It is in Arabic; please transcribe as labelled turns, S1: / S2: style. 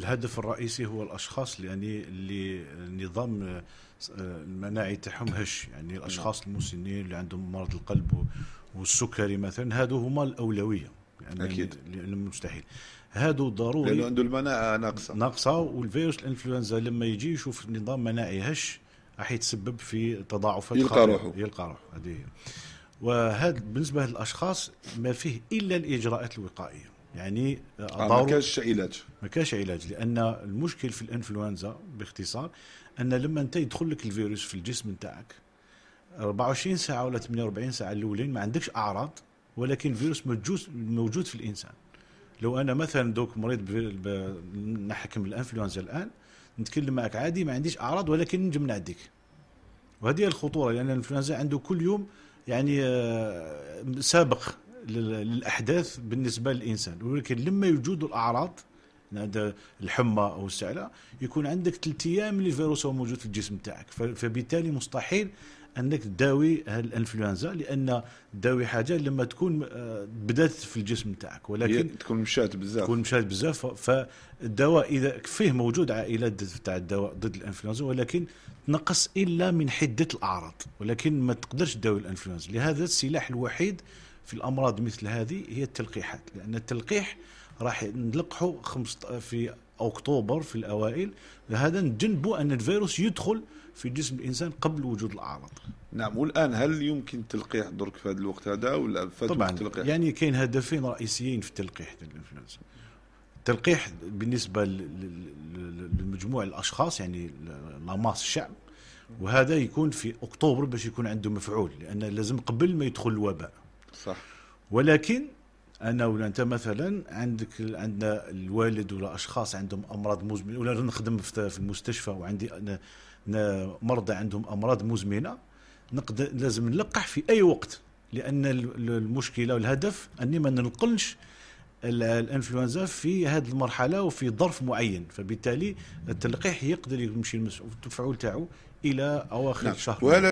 S1: الهدف الرئيسي هو الأشخاص يعني اللي النظام آه، المناعي تاعهم هش يعني الأشخاص المسنين اللي عندهم مرض القلب والسكري مثلا هادو هما الأولوية يعني. لأنه مستحيل هادو ضروري
S2: لأنه عنده المناعة ناقصة
S1: ناقصة والفيروس الإنفلونزا لما يجي يشوف نظام مناعي هش راح يتسبب في تضاعفات
S2: يلقى. روحه.
S1: يلقى روحه هذه. وهذا بالنسبة للأشخاص ما فيه إلا الإجراءات الوقائية يعني
S2: آه ما كانش علاج.
S1: ما كاش علاج لأن المشكل في الإنفلونزا باختصار أن لما أنت يدخل لك الفيروس في الجسم نتاعك 24 ساعة ولا 48 ساعة الأولين ما عندكش أعراض ولكن الفيروس موجود موجود في الإنسان. لو أنا مثلا دوك مريض نحكم الإنفلونزا الآن نتكلم معك عادي ما عنديش أعراض ولكن نجم نعديك. وهذه الخطورة لأن الإنفلونزا عنده كل يوم يعني آه، سابق للأحداث بالنسبة للإنسان. ولكن لما يوجد الأعراض الحمى أو السعلة يكون عندك ثلاث أيام اللي الفيروس هو موجود في الجسم تاعك. فبالتالي مستحيل أنك تداوي الانفلونزا لأن تداوي حاجة لما تكون آه، بدأت في الجسم تاعك. ولكن
S2: تكون مشات بزاف.
S1: تكون مشات بزاف. فالدواء إذا فيه موجود عائلات تاع الدواء ضد الإنفلونزا ولكن تنقص إلا من حدة الأعراض. ولكن ما تقدرش تداوي الإنفلونزا. لهذا السلاح الوحيد في الأمراض مثل هذه هي التلقيحات لأن التلقيح راح نلقحه في أكتوبر في الأوائل لهذا نجنبوا أن الفيروس يدخل في جسم الإنسان قبل وجود الأعراض.
S2: نعم والآن هل يمكن التلقيح درك في هذا الوقت هذا ولا فات
S1: طبعا
S2: التلقيح؟
S1: يعني كاين هدفين رئيسيين في التلقيح الإنفلونزا. التلقيح بالنسبة لمجموع الأشخاص يعني لاماس الشعب وهذا يكون في أكتوبر باش يكون عنده مفعول لأن لازم قبل ما يدخل الوباء.
S2: صح.
S1: ولكن أنا ولا أنت مثلا عندك عندنا الوالد ولا أشخاص عندهم أمراض مزمنة ولا نخدم في المستشفى وعندي مرضى عندهم أمراض مزمنة نقدر لازم نلقح في أي وقت لأن ال- ال- المشكلة والهدف أني ما ننقلش ال- الإنفلونزا في هذه المرحلة وفي ظرف معين فبالتالي التلقيح يقدر يمشي المس- المفعول تاعو إلى أواخر
S2: نعم.
S1: الشهر
S2: وهل